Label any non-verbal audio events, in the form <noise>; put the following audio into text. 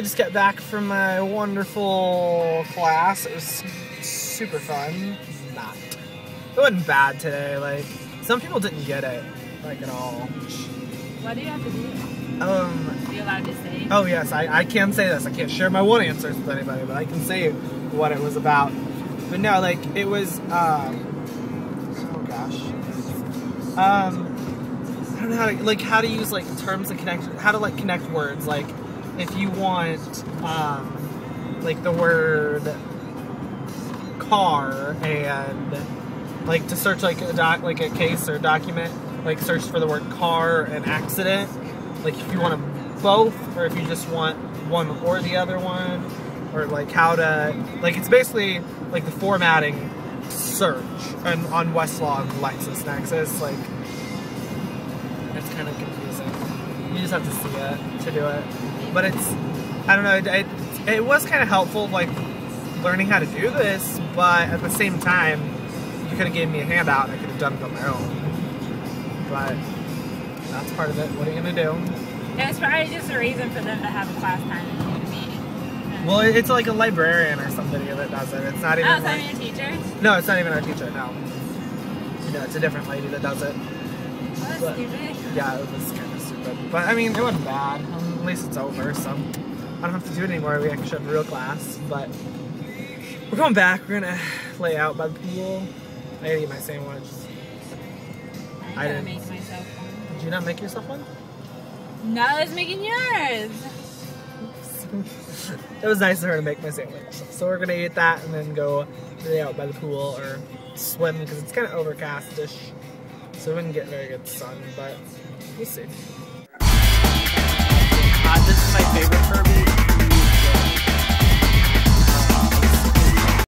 just got back from my wonderful class. It was super fun. Not. It wasn't bad today. Like some people didn't get it, like at all. What do you have to do? Um. Are you allowed to say? Oh yes, I, I can say this. I can't share my one answers with anybody, but I can say what it was about. But no, like it was. Um, oh gosh. Um, I don't know how to like how to use like terms and connect how to like connect words. Like if you want um, like the word car and like to search like a doc like a case or document like search for the word car and accident. Like if you want to both or if you just want one or the other one or like how to like it's basically like the formatting search and on Westlaw and LexisNexis like it's kind of confusing. You just have to see it to do it but it's I don't know it, it, it was kind of helpful like learning how to do this but at the same time you could have given me a handout and I could have done it on my own but that's part of it what are you gonna do It was probably just a reason for them to have a class time and you to meet. Well, it's like a librarian or somebody that does it. It's not oh, even. Oh, that like- your teacher? no, it's not even our teacher. No, no, it's a different lady that does it. Oh, that's But- stupid. Yeah, it was kind of stupid, but I mean, it wasn't bad. At least it's over, so I don't have to do it anymore. We actually have real class, but we're going back. We're gonna lay out by the pool. I gotta eat my sandwich. I, I didn't make myself one. Did you not make yourself one? No, I was making yours. <laughs> it was nice of her to make my sandwich. So we're gonna eat that and then go lay out by the pool or swim because it's kind of overcastish. So we didn't get very good sun, but we'll see my favorite.